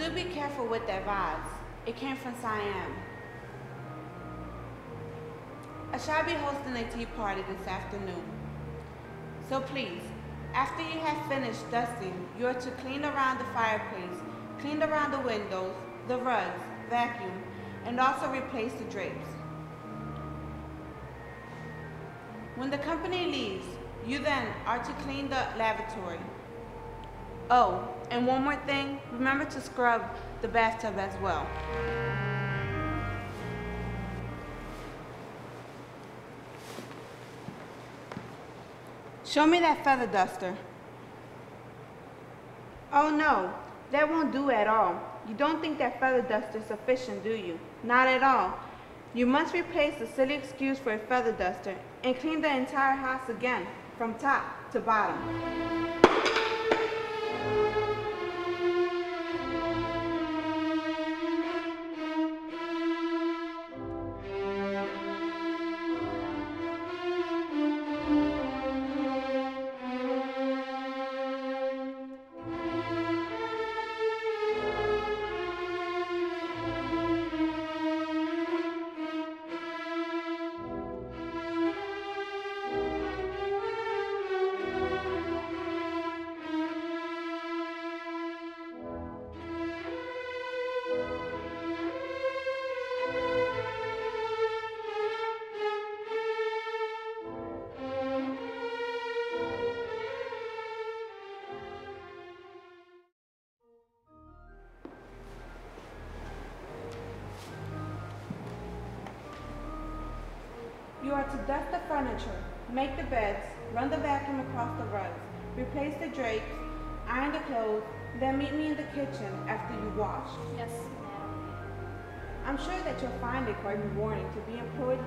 do be careful with that vase. It came from Siam. I shall be hosting a tea party this afternoon. So please, after you have finished dusting, you are to clean around the fireplace, clean around the windows, the rugs, vacuum, and also replace the drapes. When the company leaves, you then are to clean the lavatory. Oh, and one more thing, remember to scrub the bathtub as well. Show me that feather duster. Oh no, that won't do at all. You don't think that feather duster is sufficient, do you? Not at all. You must replace the silly excuse for a feather duster and clean the entire house again, from top to bottom. You are to dust the furniture, make the beds, run the vacuum across the rugs, replace the drapes, iron the clothes, then meet me in the kitchen after you wash. Yes, madam. I'm sure that you'll find it quite rewarding to be employed.